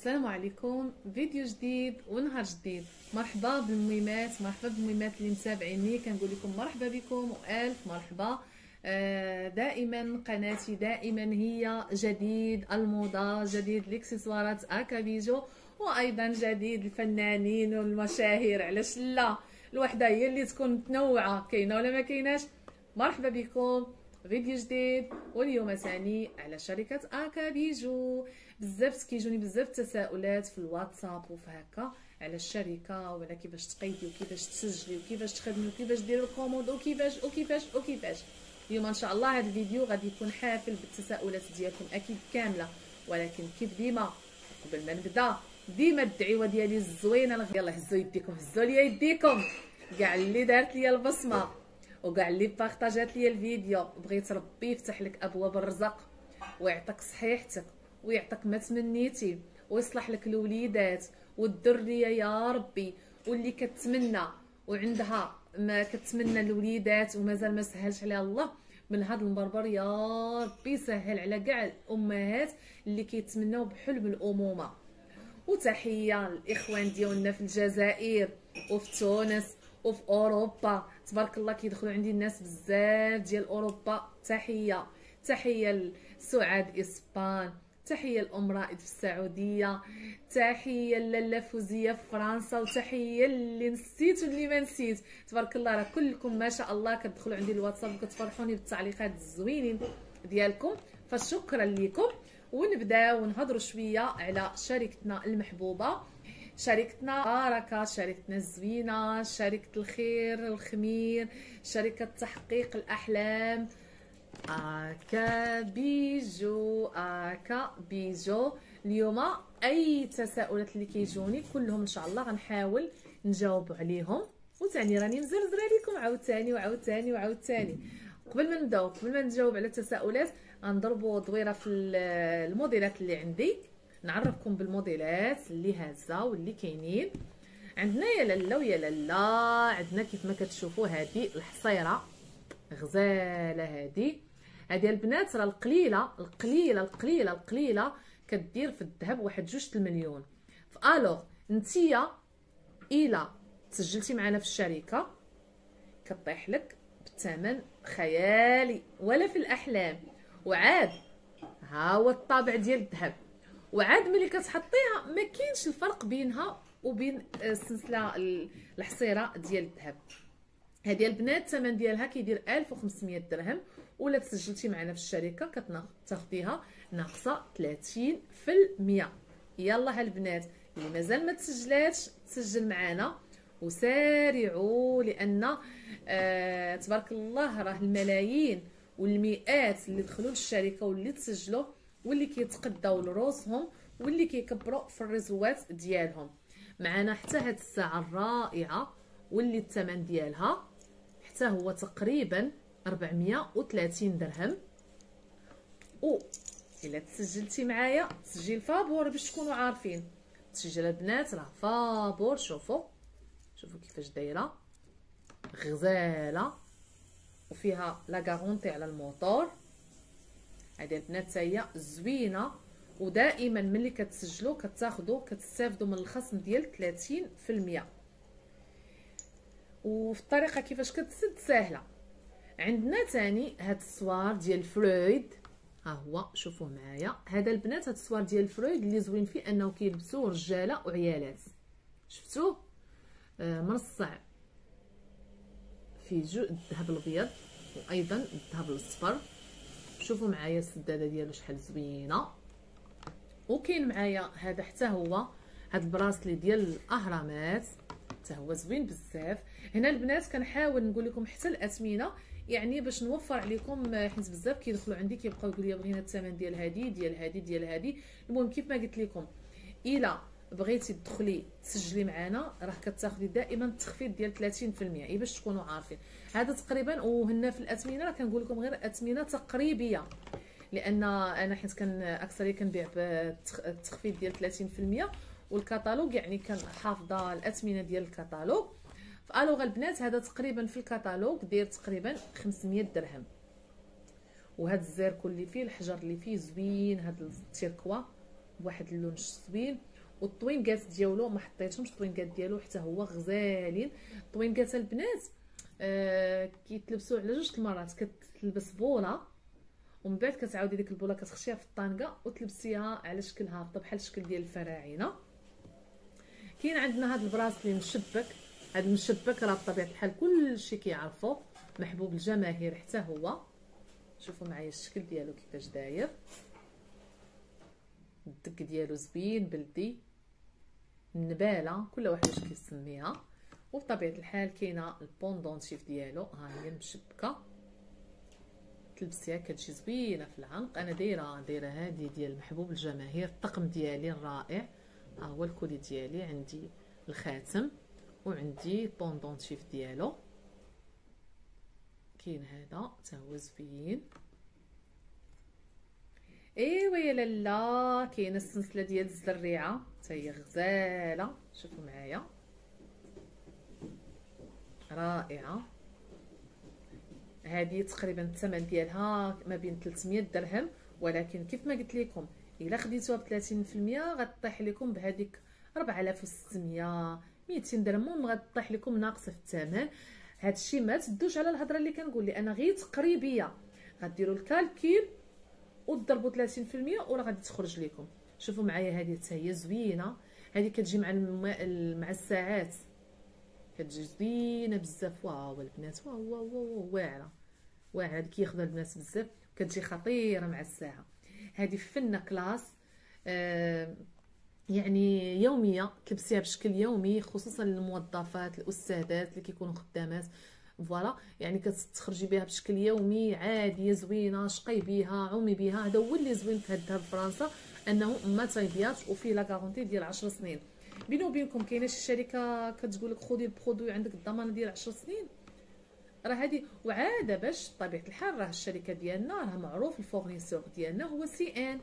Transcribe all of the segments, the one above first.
السلام عليكم. فيديو جديد ونهار جديد. مرحبا بالميمات مرحبا بالميمات اللي متابعيني. كنقول لكم مرحبا بكم وألف مرحبا. آه، دائما قناتي دائما هي جديد الموضة جديد الإكسسوارات أكابيجو وأيضا جديد الفنانين والمشاهير. علاش لا؟ الوحدة هي اللي تكون متنوعة كاينة ولا ما كايناش؟ مرحبا بكم. فيديو جديد واليوم ثاني على شركة اكابيجو بزاف كيجوني بزاف تساؤلات في الواتساب وفي هكا على الشركة وعلى كيفاش تقيدي وكيفاش تسجلي وكيفاش تخدمي وكيفاش ديري ال fr commande وكيفاش وكيفاش وكيفاش. اليوم إن شاء الله هذا الفيديو غادي يكون حافل بالتساؤلات ديالكم أكيد كاملة. ولكن كيف ديما؟ قبل ما نبدأ ديما الدعوة ديالي الزوينة يلا هزوا يديكم هزوا لي يديكم. كاع اللي دارت لي البصمة. وكاع اللي بارطاجات لي الفيديو بغيت ربي يفتح لك أبواب الرزق ويعطيك صحيحتك ويعطيك ما تمنيتي ويصلح لك الوليدات والذريه يا ربي واللي كتمنى وعندها ما كتمنى الوليدات ومازال ما سهلش عليها الله من هذا المبربر يا ربي يسهل على كاع الأمهات اللي كيتمناو بحلم الأمومة. وتحية للإخوان ديالنا في الجزائر وفي تونس وفي أوروبا. تبارك الله كيدخلوا عندي الناس بزاف ديال أوروبا. تحية. تحية لسعاد إسبان. تحية لام رائد في السعودية. تحية لاله فوزيه في فرنسا. وتحية اللي نسيت واللي ما نسيت. تبارك الله راه كلكم ما شاء الله كتدخلوا عندي الواتساب وكتفرحوني بالتعليقات الزوينين ديالكم. فشكرا لكم. ونبداو ونهضروا شوية على شركتنا المحبوبة. شركتنا باركة شركتنا الزوينة شركة الخير الخمير شركة تحقيق الأحلام. آكا بيجو آكا بيجو. اليوم أي تساؤلات اللي كيجوني كلهم إن شاء الله غنحاول نجاوب عليهم. وثاني راني مزرزرة لكم عاوتاني وعاوتاني وعاوتاني. قبل ما نبداو قبل ما نجاوب على التساؤلات غنضربوا دويره في الموديلات اللي عندي. نعرفكم بالموديلات اللي هازة واللي كاينين. عندنا يا لالا ويا لالا عندنا كيف ما كتشوفوا هذه الحصيرة غزالة هذه هذه البنات راه القليلة القليلة القليلة القليلة كدير في الذهب واحد جوج المليون فالوغ نتيا إلى تسجلتي معنا في الشركة كطيح لك بثمن خيالي ولا في الأحلام. وعاد ها هو الطابع ديال الذهب. وعاد ملي كتحطيها ما كاينش الفرق بينها وبين السلسلة الحصيرة ديال الذهب. هذه البنات الثمن ديالها كيدير 1500 درهم ولا تسجلتي معنا في الشركة كتاخديها ناقصة 30% يلا هالبنات اللي مازال ما تسجلاتش تسجل معنا. وسارعوا لأن آه تبارك الله راه الملايين والمئات اللي دخلوا للشركة واللي تسجلوا واللي كيتقداو لروسهم واللي كيكبروا في الرزوات ديالهم. معنا حتى هاد الساعة الرائعة واللي الثمن ديالها حتى هو تقريبا 430 درهم. و إلا تسجلتي معايا تسجيل فابور باش تكونوا عارفين. تسجيل البنات راه فابور شوفوا. شوفوا كيفاش دايرة. غزالة. وفيها لا على الموتور. هذه البنات هي زوينة ودائما ملي كتسجلوا كتاخذوا كتستافدوا من الخصم ديال 30% وفي الطريقة كيفاش كتسد سهله عندنا تاني هاد الصوار ديال فرويد. ها هو شوفوه معايا. هذا البنات هاد الصوار ديال فرويد اللي زوين فيه أنه كيلبسوه رجالة وعيالات. شفتوه آه مرصع في جو الذهب الأبيض وأيضا الذهب الأصفر. شوفوا معايا السدادة ديالو شحال زوينة. وكاين معايا هذا حتى هو هاد البراسلي ديال الأهرامات. حتى هو زوين بزاف. هنا البنات كنحاول نقول لكم حتى الأثمنة يعني باش نوفر عليكم حيت بزاف كيدخلوا عندي كيبقاو يقولوا لي بغينا الثمن ديال هادي ديال هادي ديال هادي. المهم كيف ما قلت لكم الا بغيتي تدخلي تسجلي معنا راه كتاخدي دائما التخفيض ديال 30% اي باش تكونوا عارفين. هذا تقريبا وهنا في الأثمنة راه كنقول لكم غير أثمنة تقريبية. لأن أنا حيت كان أكثر كنبيع بالتخفيض ديال 30% والكتالوج يعني كان حافظة الأثمنة ديال الكتالوج فالوغ البنات هذا تقريبا في الكتالوج داير تقريبا 500 درهم. وهذا الزيركو اللي فيه الحجر اللي فيه زوين هذا التيركوا بواحد اللون زوين. والطوينكات ديالو ما حطيتهمش الطوينكات ديالو حتى هو غزالين. الطوينكات البنات آه كيتلبسوا على جوج المرات. كتلبس بوله ومن بعد كتعاودي ديك البوله كتخشيها في الطانقة وتلبسيها على شكل هابطة بحال الشكل ديال الفراعنة. كاين عندنا هذا البراسلي مشبك. هذا المشبك راه بطبيعة الحال كلشي كيعرفو. محبوب الجماهير حتى هو. شوفوا معايا الشكل ديالو كيفاش داير. الدك ديالو زوين بلدي. النبالة كل واحد واش كيسميها. وبطبيعة الحال كاينة ال pendentif ديالو. ها هي مشبكة. تلبسيها كتجي زوينة في العنق أنا دايرة دايرة هذه ديال محبوب الجماهير. الطقم ديالي الرائع. ها هو ال collier ديالي. عندي الخاتم وعندي البوندونتيف ديالو. كاين هذا حتى هو زوين. ايوا يا لالا كاينة السلسلة ديال الزريعه حتى هي غزالة. شوفوا معايا. رائعة. هذه تقريبا الثمن ديالها ما بين 300 درهم. ولكن كيف ما قلت لكم إلا خديتوها ب 30% غطيح لكم بهذيك 4600 200 درهم. غطيح لكم ناقصة في الثمن. هادشي ما تدوش على الهضرة اللي كنقول لأن غير تقريبية. غديروا ال calcul. وتضربوا 30% وراه غادي تخرج لكم شوفوا معايا هذه حتى هي زوينة. هذه كتجي مع مع الساعات. كتجي زوينة بزاف. واو البنات واو واو واعرة. واعرة هذه كياخذها البنات بزاف. كتجي خطيرة مع الساعة. هذه فنه classe آه يعني يومية كلبسيها بشكل يومي خصوصا للموظفات الاستاذات اللي كيكونوا خدامات. voilà يعني كتخرجي بها بشكل يومي عادية زوينة شقي بها عومي بها هذا هو اللي زوين في هذا الذهب فرنسا أنه ما تايبياضش وفيه la garantie ديال 10 سنين. بينو وبينكم كاينة شي شركة كتقول لك خذي ال produit عندك الضمانه ديال 10 سنين؟ راه هذه وعادة باش بطبيعه الحال راه الشركة ديالنا راه معروف ال fournisseur ديالنا هو CN.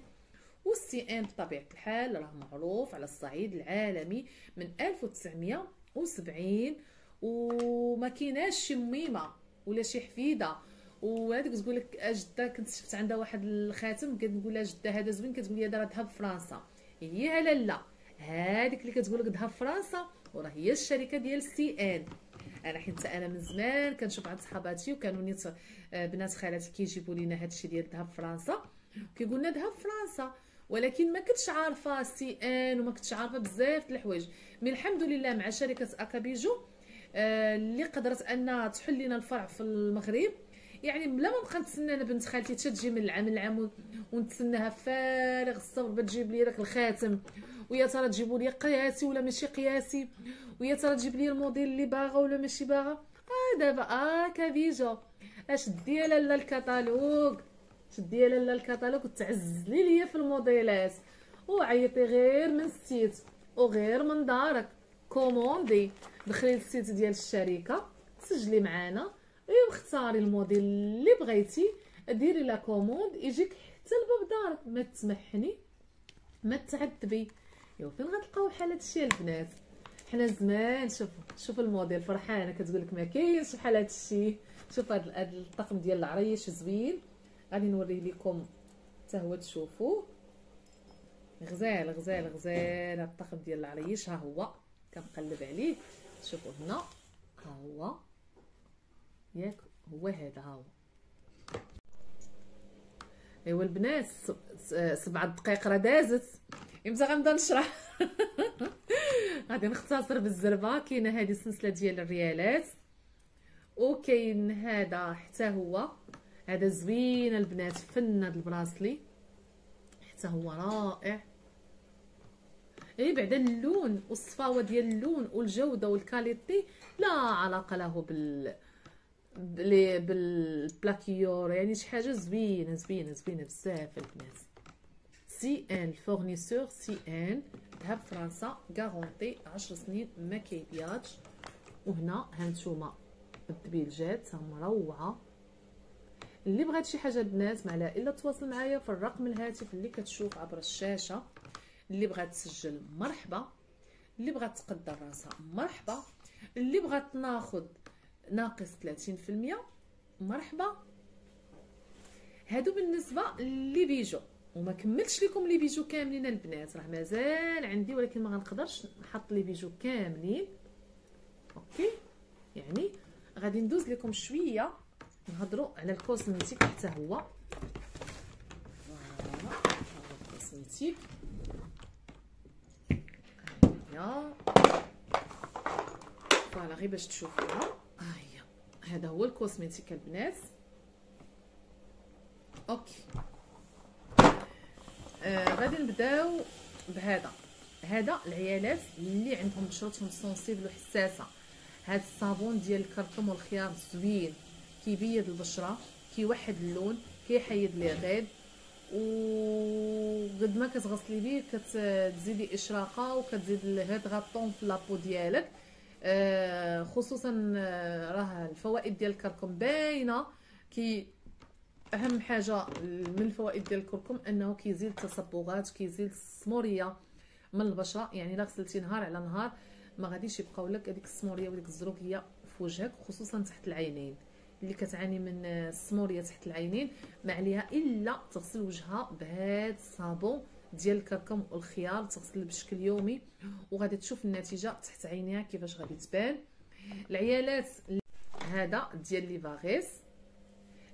وال CN بطبيعة الحال راه معروف على الصعيد العالمي من 1970 وما كايناش شي ميمة ولا شي حفيدة. وهذيك تقول لك أ جدة كنت شفت عندها واحد الخاتم كنقول لها جده هذا زوين كتقول لي هذا ذهب فرنسا. هي لا لا. هذيك اللي كتقول لك ذهب فرنسا وراه هي الشركة ديال CN. أنا حيت أنا من زمان كنشوف عند صحاباتي وكانوا نيت آه، بنات خالاتي كيجيبوا لينا هادشي ديال ذهب فرنسا. كيقول لنا ذهب فرنسا ولكن ما كنتش عارفة CN وما كنتش عارفة بزاف د الحوايج. من الحمد لله مع شركة أكابيجو اللي قدرت انها تحل لنا الفرع في المغرب. يعني بلا ما نبقى نتسنى أنا بنت خالتي تجي من العام للعام ونتسناها بفارغ الصبر باش تجيب لي داك الخاتم. ويا ترى تجيبوا لي قياسي ولا ماشي قياسي؟ ويا ترى تجيب لي الموديل اللي باغا ولا ماشي باغا؟ آه دابا آه أكابيجو اش ديال لالا الكتالوج شدي لالا الكتالوج وتعزلي ليا في الموديلات. وعيطي غير من ال site وغير من دارك. commander. دخلي لل site ديال الشركة سجلي معانا واختاري الموديل اللي بغيتي ديري la commande يجيك حتى لباب دارك. ما تسمحني ما تعذبي. ايوا فين غتلقاو بحال هادشي البنات؟ حنا زمان شوف شوف الموديل فرحانة كتقول لك ما كاينش بحال هادشي شوف هاد الطقم ديال العريش زوين. غادي نوريه لكم حتى هو تشوفوه غزال غزال غزال. الطقم ديال العريش ها هو. كنقلب عليه. شوفوا هنا ها هو. ياك. هو هذا ها هو. أيوا البنات سبعة دقائق راه دازت. إمتى غنبدا نشرح. غادي نختصر بالزربة. كاينة هذه السلسلة ديال الريالات. وكاين هذا حتى هو. هذا زوين البنات فن هذا البراسلي. حتى هو رائع. اي بعدا اللون والصفاوة ديال اللون والجودة والكاليتي لا علاقة له بال بال بال plaqué or يعني شي حاجة زوينة زوينة زوينة بزاف البنات CN fournisseur CN ذهب فرنسا garantie 10 سنين ما كيبياضش وهنا هانتوما الدبيلجات مروعه اللي بغات شي حاجة البنات ما عليها الا تواصل معايا في الرقم الهاتف اللي كتشوف عبر الشاشة. اللي بغات تسجل مرحبا اللي بغات تقدر راسها مرحبا اللي بغات ناخذ ناقص 30% مرحبا. هادو بالنسبة les bijoux وما كملتش لكم les bijoux كاملين البنات راه مازال عندي ولكن ما غنقدرش نحط les bijoux كاملين. okay؟ يعني غادي ندوز لكم شوية. نهضروا على ال cosmétique حتى هو. ال cosmétique voilà غير باش تشوفوها. هيا هذا هو ال cosmétique البنات. okay. آه نبداو بهذا. هذا العيالات اللي عندهم بشرتهم sensible وحساسه هذا الصابون ديال الكركم والخيار زوين. كيبيض البشرة كيوحد اللون كيحيد les rides وقد ما كتغسلي بيه كتزيدي إشراقة وكتزيد ال hydratation في la peau ديالك. آه خصوصا آه، راه الفوائد ديال الكركم باينة. كي أهم حاجة من الفوائد ديال الكركم أنه كيزيد التصبغات كيزيد السمورية من البشرة. يعني إلا غسلتي نهار على نهار ما غاديش يبقاو لك هذيك السمورية وديك الزروقيه في وجهك خصوصا تحت العينين. اللي كتعاني من السموريه تحت العينين ما عليها إلا تغسل وجهها بهذا الصابون ديال الكركم والخيار تغسل بشكل يومي وغادي تشوف النتيجة تحت عينيها كيفاش غادي تبان. العيالات هذا ديال les varices.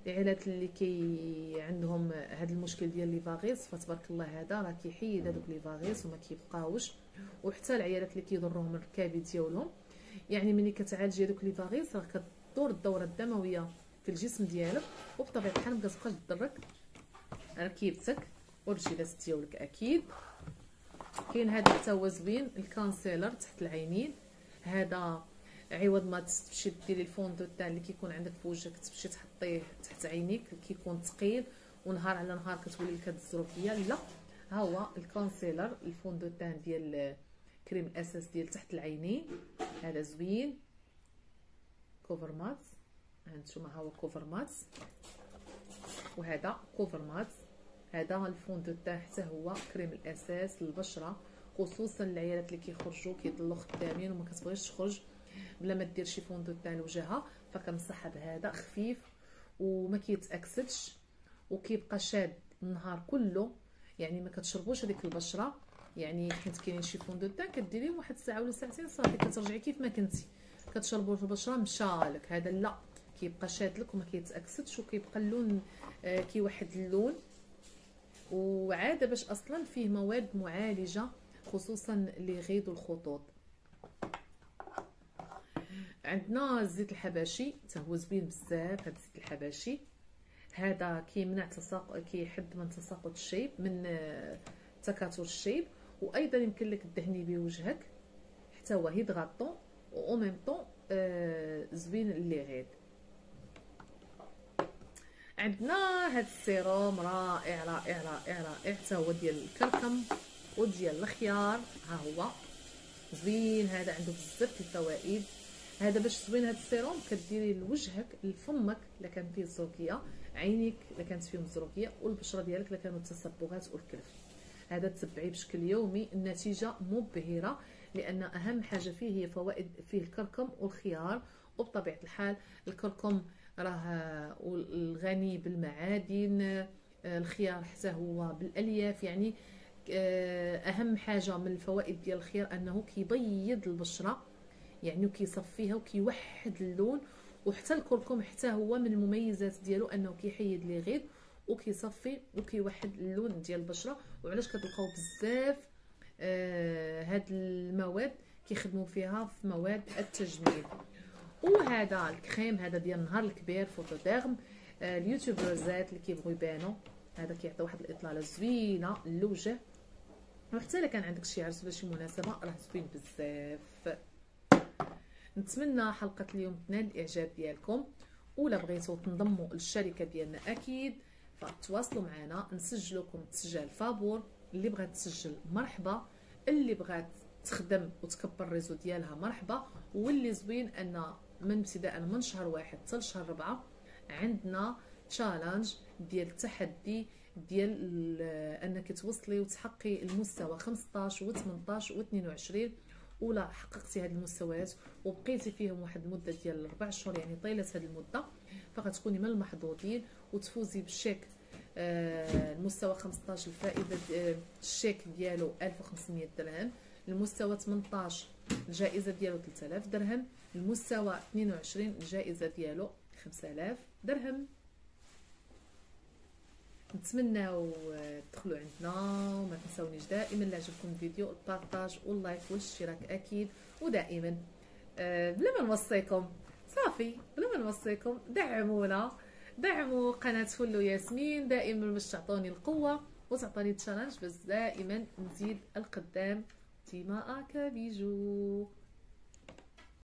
العيالات اللي كي عندهم هذا المشكل ديال les varices فتبارك الله هذا راه كيحيد هذوك les varices وما كيبقاوش. وحتى العيالات اللي كيضرهم الكبد ديالهم يعني ملي كتعالجي هذوك les varices راه كدور الدورة الدموية في الجسم ديالك وبطبيعة الحال ما كتبقاش تضرك ركيبتك والرجيلات ديالك أكيد. كاين هذا حتى هو زوين ال concealer تحت العينين. هذا عوض ما تمشي ديري ال fond de teint اللي كيكون عندك في وجهك تمشي تحطيه تحت عينيك كيكون ثقيل ونهار على نهار كتولي هاد الزروقية لا ها هو ال concealer ال fond de teint ديال كريم الأساس ديال تحت العينين. هذا زوين. cover matte هانتوما ها هو cover matte وهذا cover matte هذا ال fond de teint حتى هو كريم الأساس للبشرة خصوصا العيالات اللي كيخرجوا كيضلوا خدامين وما كتبغيش تخرج. بلا ما دير شي fond de teint لوجهها فكنصحها بهذا خفيف وما كيتأكسدش وكيبقى شاد النهار كله. يعني ما كتشربوش هذيك البشرة. يعني حيت كاينين شي fond de teint كديريه واحد الساعة ولا ساعتين صافي كترجعي كيف ما كنتي. كتشربوا البشرة مشالك هذا لا كيبقى شاد لك وما كيتأكسدش وكيبقى اللون آه كيوحد اللون. وعاده باش أصلا فيه مواد معالجة خصوصا les rides والخطوط عندنا زيت الحبشي حتى هو زوين بزاف هذا زيت الحبشي هذا كيمنع تساقط كيحد من تساقط الشيب من آه، تكاثر الشيب. وأيضا يمكن لك تدهني به وجهك حتى هو hydratant en même temps زوين ل les rides عندنا هاد السيروم رائع رائع رائع رائع حتى هو ديال الكركم وديال الخيار. ها هو. زوين هذا عنده بزاف الفوائد. هذا باش تزوين هذا السيروم كديري لوجهك لفمك إلا كان فيه الزروكيه عينيك إلا كانت فيهم الزروكيه والبشرة ديالك إلا كانوا التصبغات والكلف. هذا تتبعيه بشكل يومي. النتيجة مبهرة. لأن أهم حاجة فيه هي فوائد فيه الكركم والخيار وبطبيعة الحال الكركم راه الغني بالمعادن الخيار حتى هو بالألياف يعني آه، أهم حاجة من الفوائد ديال الخيار أنه كيبيض البشرة يعني كيصفيها وكيوحد اللون وحتى الكركم حتى هو من المميزات ديالو أنه كيحيد لي غيد وكيصفي وكيوحد اللون ديال البشرة وعلاش كتلقاو بزاف آه هاد المواد كيخدموا فيها في مواد التجميل. وهذا الكريم هذا ديال النهار الكبير Photoderm. آه اليوتيوبرزات اللي كيبغيو يبانوا هذا كيعطي واحد الإطلالة زوينة للوجه وحتى إلا كان عندك شي عرس ولا شي مناسبة راه زوين بزاف. نتمنى حلقة اليوم تنال الإعجاب ديالكم. ولا بغيتو تنضموا للشركة ديالنا أكيد فتواصلوا معنا. نسجلوكم تسجيل فابور. اللي بغات تسجل مرحبا اللي بغات تخدم وتكبر ال réseau ديالها مرحبا واللي زوين أن من ابتداء من شهر واحد حتى لشهر ربعة عندنا challenge ديال التحدي ديال أنك توصلي وتحققي المستوى 15 و18 و22 ولا حققتي هذه المستويات وبقيتي فيهم واحد المدة ديال 4 شهور يعني طيلة هذه المدة فغتكوني من المحظوظين وتفوزي بالشيك المستوى 15 الفائدة آه، الشيك ديالو 1500 درهم المستوى 18 الجائزة ديالو 3000 درهم المستوى 22 الجائزة ديالو 5000 درهم. نتمناو تدخلوا عندنا وما تنساونيش دائما اللي عجبكم الفيديو البارطاج واللايك والاشتراك أكيد ودائما آه، بلا ما نوصيكم صافي بلا ما نوصيكم دعمونا. دعموا قناة فلو ياسمين دائما باش تعطوني القوة وتعطوني التشالنج باش دائما نزيد القدام. تيما اكا بيجو